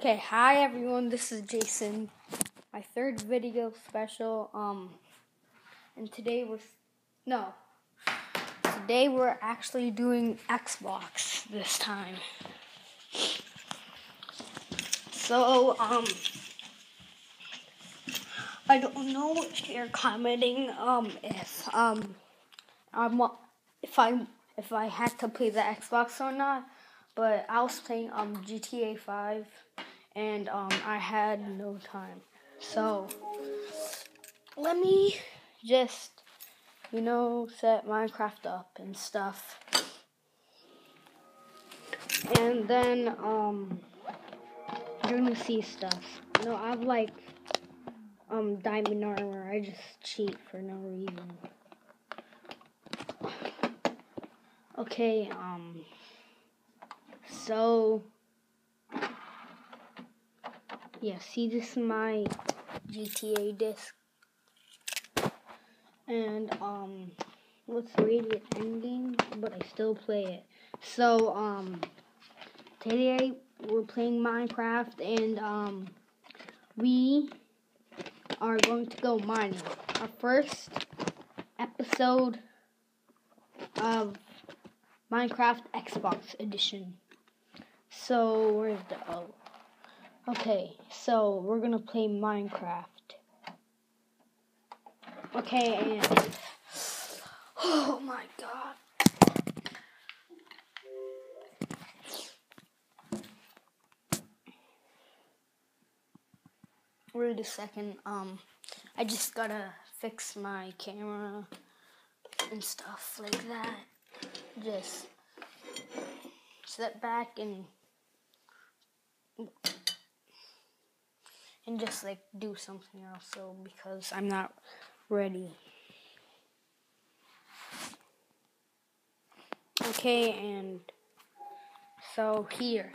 Okay, hi everyone. This is Jason. My third video special. Um, and today we're no. Today we're actually doing Xbox this time. So um, I don't know if you're commenting um if um I'm if I if I had to play the Xbox or not but I was playing um GTA 5 and um I had no time. So let me just you know set Minecraft up and stuff. And then um you're gonna see stuff. You know, I have like um diamond armor. I just cheat for no reason. Okay, um so yeah, see this is my GTA disc. And um let's rate it ending, but I still play it. So um today we're playing Minecraft and um we are going to go mining. Our first episode of Minecraft Xbox Edition. So, where's the oh? Okay, so we're gonna play Minecraft. Okay, and oh my god. Wait a second. Um, I just gotta fix my camera and stuff like that. Just step back and and just like do something else so because I'm not ready. Okay, and so here.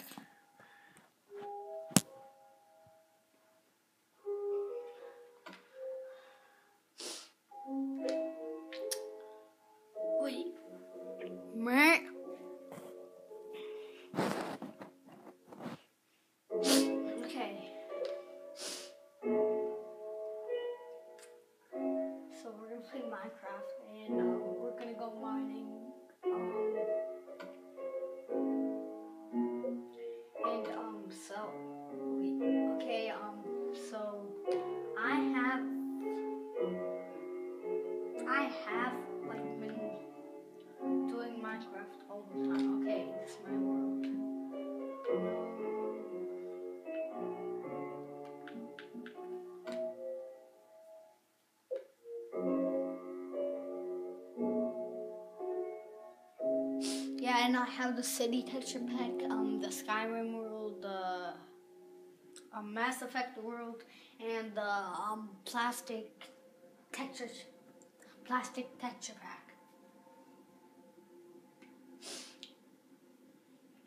I have like been doing Minecraft all the time. Okay, is my world. Yeah, and I have the city texture pack, um, the Skyrim world, the um, Mass Effect world, and the um, plastic texture, plastic texture pack.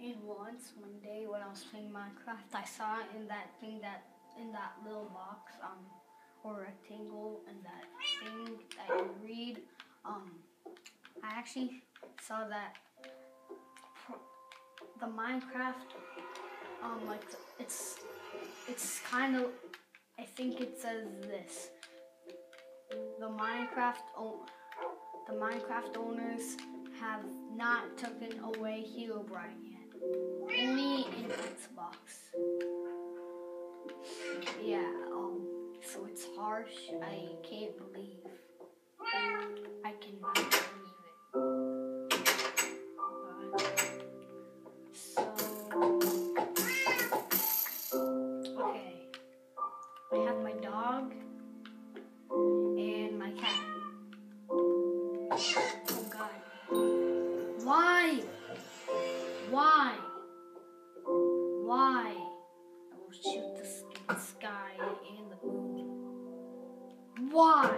And once, one day, when I was playing Minecraft, I saw in that thing that in that little box, um, or rectangle, and that thing that you read, um, I actually saw that the Minecraft, um, like it's it's kind of, I think it says this. The Minecraft, o- the Minecraft owners have not taken away Herobrine yet. Only in Xbox. Yeah, um, so it's harsh. I can't believe. Shoot the the sky and the moon. Why?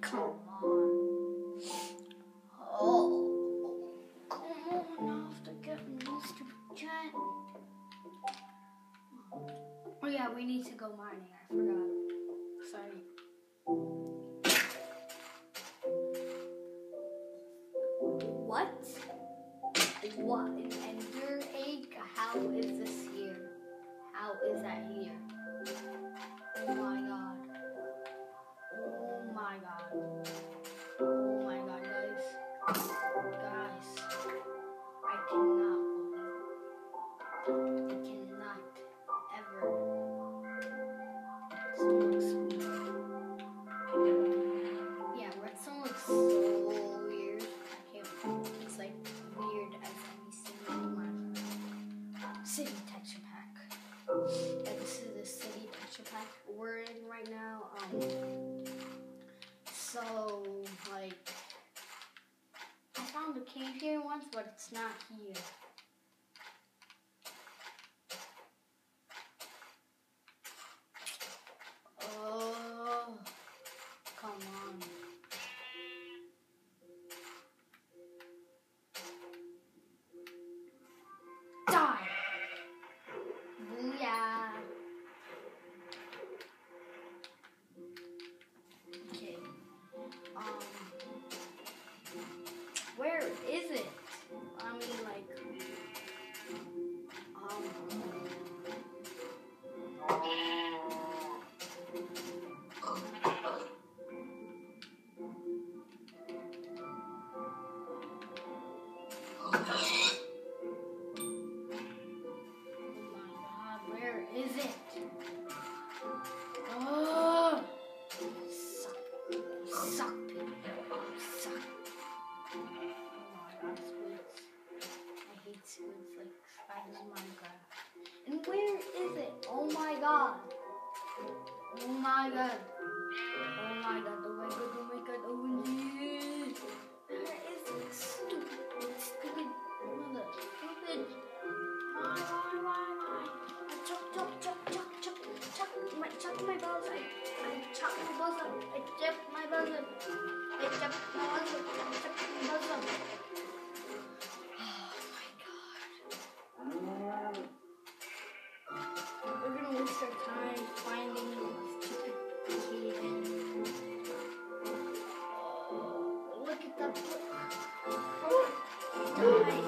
Come on. Oh, come on, I have to get Mr. Oh yeah, we need to go mining. I forgot. Sorry. What? What? It's not here. is it? Amen.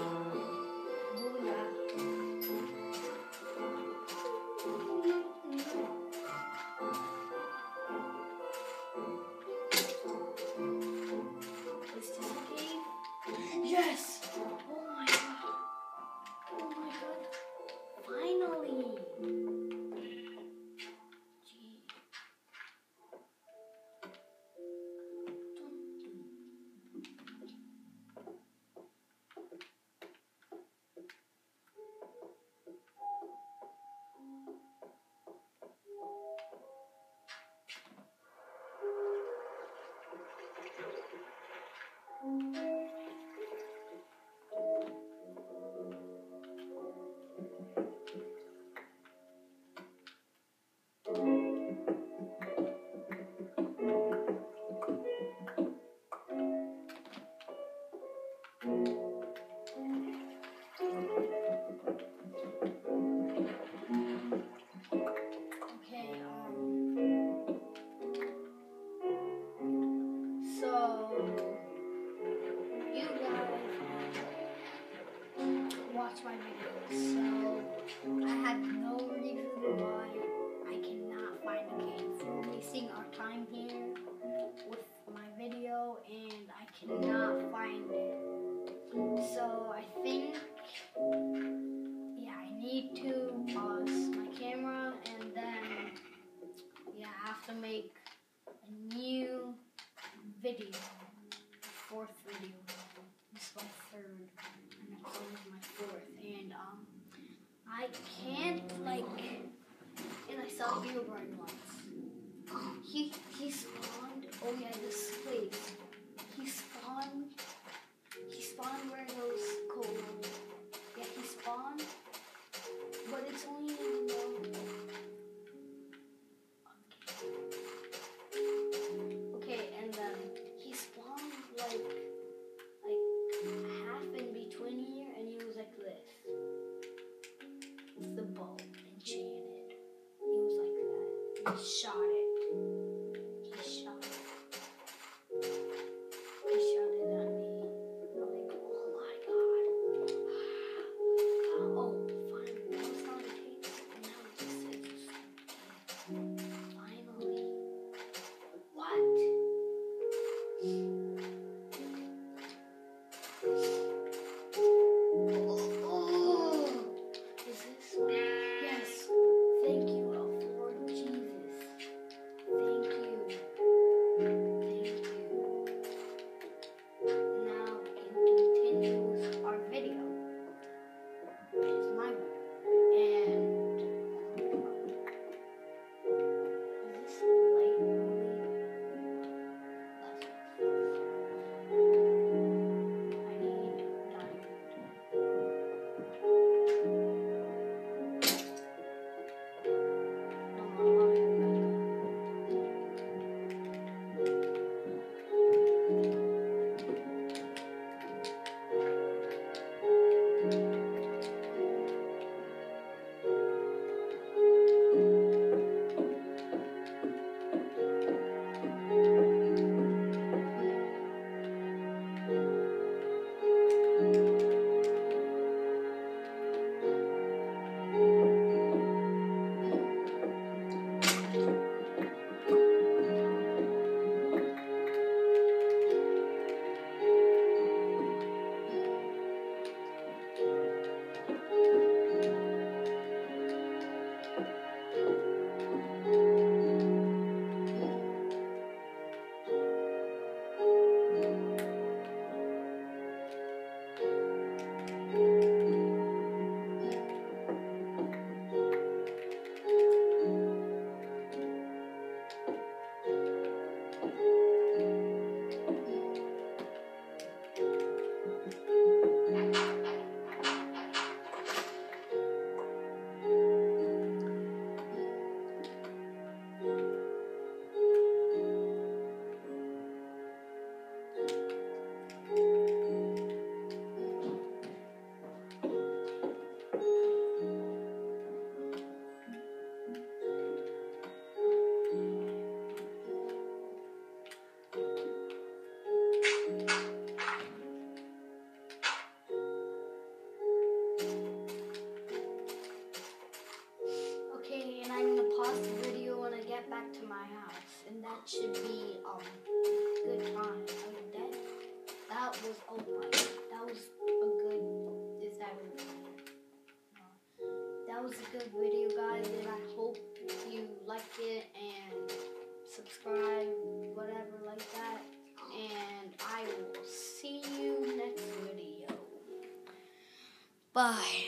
3D. Fourth video. This is my third. And it's is my fourth. And, um, I can't, like, and I saw a Beeline once. He, he spawned, oh yeah, this, wait, shot. Was oh my that was a good that that was a good video guys and I hope you liked it and subscribe whatever like that and I will see you next video. Bye.